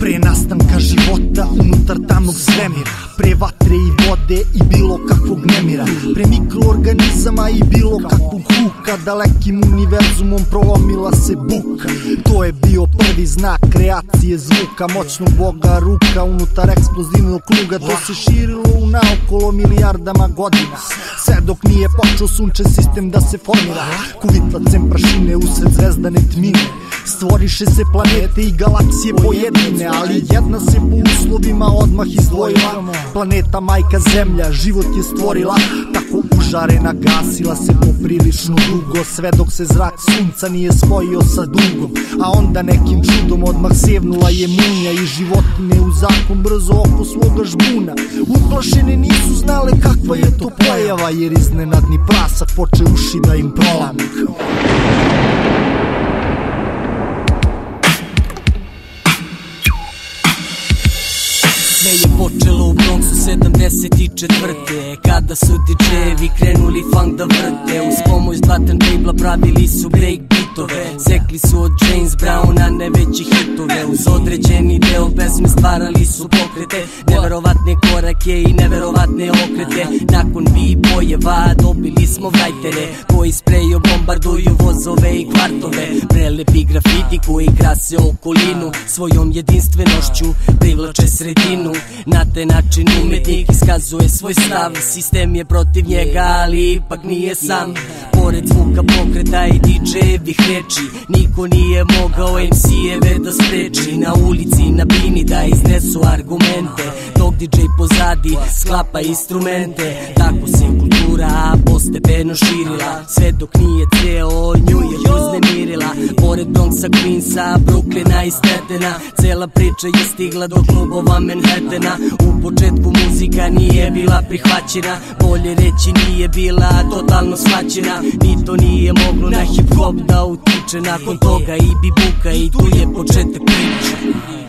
Pre nastanka života unutar tamnog svemira Pre vatre i vode i bilo kakvog nemira. Pre mikroorganizama i bilo kakvog huka Dalekim univerzumom prolomila se buka. To je bio prvi znak kreacije zvuka Moćnog boga ruka unutar eksplozivnog kruga. To se širilo u naokolo milijardama godina. Sve dok nije počeo sunče sistem da se formira Kuvitlacem prašine usred zvezdane tmine. Stvoriše se planete i galaksije pojedine Ali jedna se po uslovima odmah izdvojila. Planeta majka zemlja život je stvorila Tako užarena gasila se poprilično dugo Sve dok se zrak sunca nije spojio sa dugom. A onda nekim čudom odmah sevnula je munja I životine u zakon brzo oko svoga žbuna. Uplašene nisu znale kakva je to pojava Jer iznenadni prasak poče uši da im prolami počelo u Bronxu 74. Kada su DJ-evi krenuli funk da vrte. Uz pomoć dva turntabla pravili su break beatove Sekli su od James Browna neveći hitove. Uz određeni deo pesme stvarali su pokrete. Neverovatne korake i neverovatne okrete. Nakon b-bojeva dobili smo vrajtere Koji sprejo bombarduju vozove i kvartove Prelepi grafiti koji krase okolinu Svojom jedinstvenošću privlače sredinu. Na taj način umetnik iskazuje svoj stav. Sistem je protiv njega, ali ipak nije sam. Pored zvuka pokreta i DJ-evih reči Niko nije mogao MC-eve da spreči. Na ulici, na bini da iznesu argumente. Dok DJ pozadi sklapa instrumente Tako se kultura postepeno širila. Sve dok nije ceo je uznemirila Bronxa, Queensa, Brooklyna i Statena Cela priča je stigla do klubova Manhattana. U početku muzika nije bila prihvaćena. Bolje reći nije bila totalno shvaćena. Ni to nije moglo na hip hop da utiče Nakon toga. I bibuka i tu je početak priče